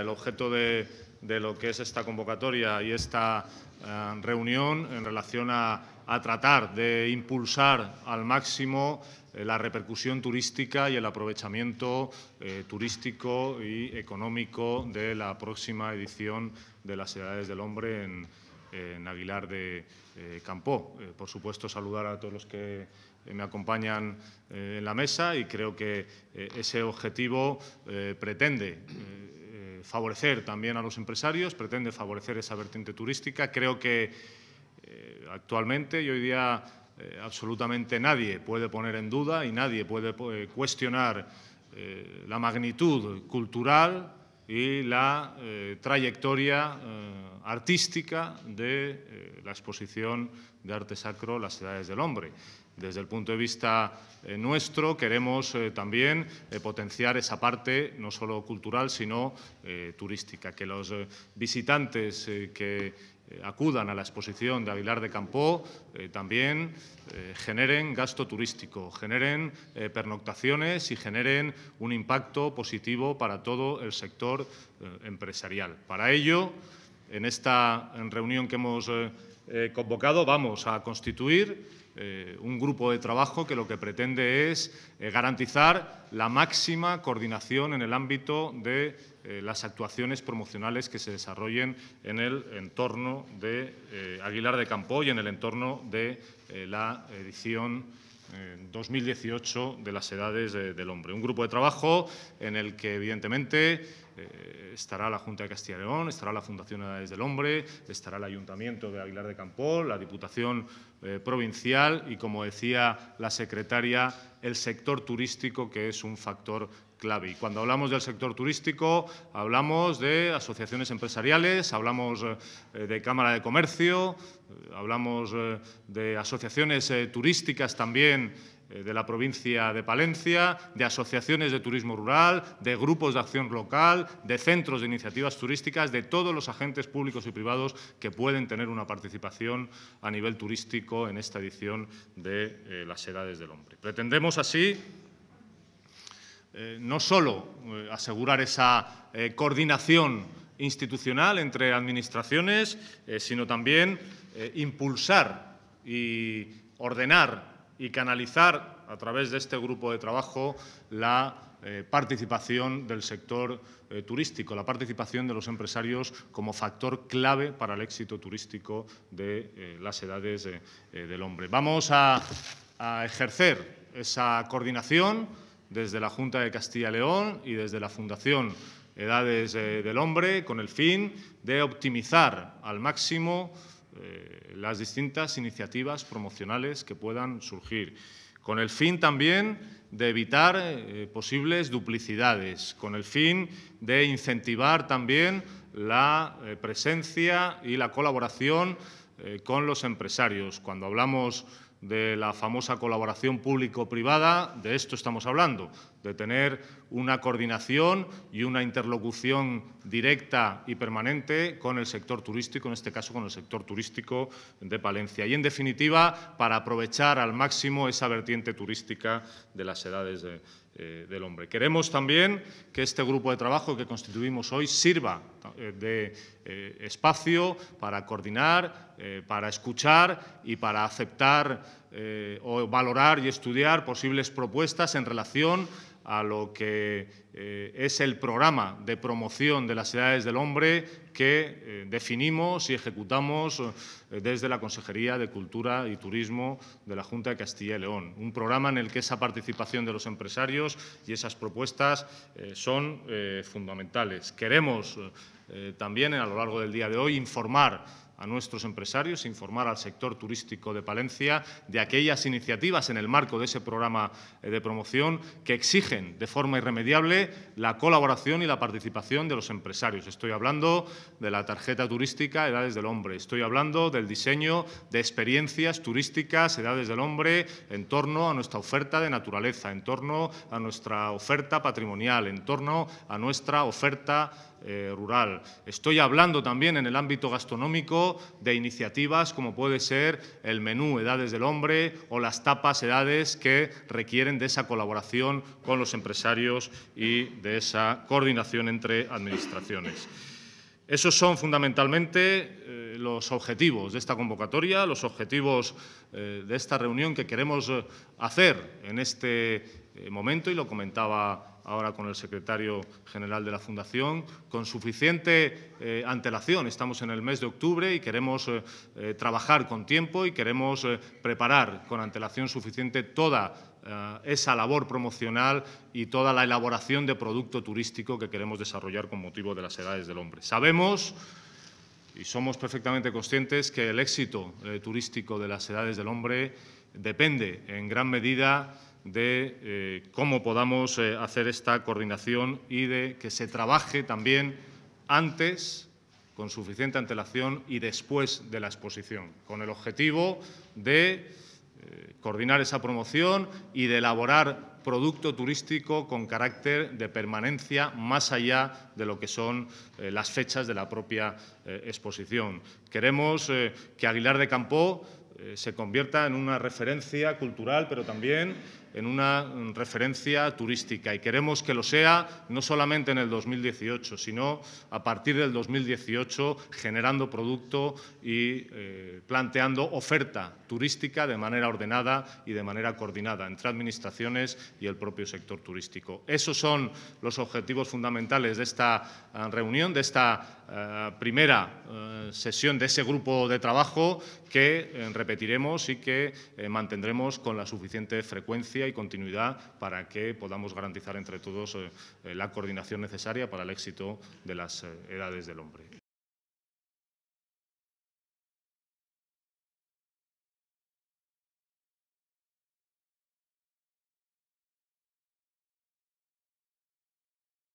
El objeto de, lo que es esta convocatoria y esta eh, reunión en relación a, tratar de impulsar al máximo eh, la repercusión turística y el aprovechamiento eh, turístico y económico de la próxima edición de las Edades del Hombre en, en Aguilar de Campó. por supuesto, saludar a todos los que me acompañan en la mesa y creo que ese objetivo pretende favorecer también a los empresarios, pretende favorecer esa vertiente turística. Creo que eh, actualmente y hoy día eh, absolutamente nadie puede poner en duda y nadie puede eh, cuestionar la magnitud cultural y la trayectoria artística de la exposición de arte sacro Las Edades del Hombre. Desde el punto de vista eh, nuestro, queremos eh, también eh, potenciar esa parte, no solo cultural, sino turística, que los visitantes que acudan a la exposición de Aguilar de Campó también generen gasto turístico, generen pernoctaciones y generen un impacto positivo para todo el sector empresarial. Para ello, en esta reunión que hemos convocado, vamos a constituir eh, un grupo de trabajo que lo que pretende es eh, garantizar la máxima coordinación en el ámbito de eh, las actuaciones promocionales que se desarrollen en el entorno de Aguilar de Campo y en el entorno de la edición 2018 de las edades del hombre. Un grupo de trabajo en el que, evidentemente, estará la Junta de Castilla y León, estará la Fundación Edades del Hombre, estará el Ayuntamiento de Aguilar de Campó, la Diputación eh, Provincial y, como decía la secretaria, el sector turístico, que es un factor clave. Y cuando hablamos del sector turístico, hablamos de asociaciones empresariales, hablamos eh, de Cámara de Comercio, hablamos de asociaciones turísticas también eh, de la provincia de Palencia, de asociaciones de turismo rural, de grupos de acción local, de centros de iniciativas turísticas, de todos los agentes públicos y privados que pueden tener una participación a nivel turístico en esta edición de eh, las Edades del Hombre. Pretendemos así eh, no solo asegurar esa coordinación institucional entre administraciones, sino también impulsar y ordenar y canalizar a través de este grupo de trabajo la eh, participación del sector eh, turístico, la participación de los empresarios como factor clave para el éxito turístico de eh, las edades del hombre. Vamos a, a, ejercer esa coordinación desde la Junta de Castilla y León y desde la Fundación Edades del Hombre con el fin de optimizar al máximo eh, las distintas iniciativas promocionales que puedan surgir, con el fin también de evitar eh, posibles duplicidades, con el fin de incentivar también la eh, presencia y la colaboración con los empresarios. Cuando hablamos de la famosa colaboración público-privada, de esto estamos hablando, de tener una coordinación y una interlocución directa y permanente con el sector turístico, en este caso con el sector turístico de Palencia. Y, en definitiva, para aprovechar al máximo esa vertiente turística de las edades de, eh, del hombre. Queremos también que este grupo de trabajo que constituimos hoy sirva eh, de eh, espacio para coordinar, para escuchar y para aceptar o valorar y estudiar posibles propuestas en relación a lo que eh, es el programa de promoción de las edades del hombre que eh, definimos y ejecutamos eh, desde la Consejería de Cultura y Turismo de la Junta de Castilla y León. Un programa en el que esa participación de los empresarios y esas propuestas son fundamentales. Queremos también, a lo largo del día de hoy, informar a nuestros empresarios, informar al sector turístico de Palencia de aquellas iniciativas en el marco de ese programa eh, de promoción que exigen de forma irremediable la colaboración y la participación de los empresarios. Estoy hablando de la tarjeta turística Edades del Hombre, estoy hablando del diseño de experiencias turísticas Edades del Hombre en torno a nuestra oferta de naturaleza, en torno a nuestra oferta patrimonial, en torno a nuestra oferta rural. Estoy hablando también en el ámbito gastronómico de iniciativas como puede ser el menú Edades del Hombre o las tapas Edades que requieren de esa colaboración con los empresarios y de esa coordinación entre administraciones. Esos son fundamentalmente eh, los objetivos de esta convocatoria, los objetivos eh, de esta reunión que queremos eh, hacer en este momento, y lo comentaba ahora con el secretario general de la Fundación, con suficiente antelación. Estamos en el mes de octubre y queremos trabajar con tiempo y queremos preparar con antelación suficiente toda eh, esa labor promocional y toda la elaboración de producto turístico que queremos desarrollar con motivo de las edades del hombre. Sabemos y somos perfectamente conscientes que el éxito eh, turístico de las edades del hombre depende en gran medida de eh, cómo podamos hacer esta coordinación y de que se trabaje también antes, con suficiente antelación, y después de la exposición, con el objetivo de eh, coordinar esa promoción y de elaborar producto turístico con carácter de permanencia más allá de lo que son eh, las fechas de la propia eh, exposición. Queremos que Aguilar de Campó se convierta en una referencia cultural, pero también en una referencia turística y queremos que lo sea no solamente en el 2018, sino a partir del 2018 generando producto y eh, planteando oferta turística de manera ordenada y de manera coordinada entre administraciones y el propio sector turístico. Esos son los objetivos fundamentales de esta eh, reunión, de esta eh, primera sesión de ese grupo de trabajo que repetiremos y que mantendremos con la suficiente frecuencia y continuidad para que podamos garantizar entre todos eh, la coordinación necesaria para el éxito de las eh, edades del hombre.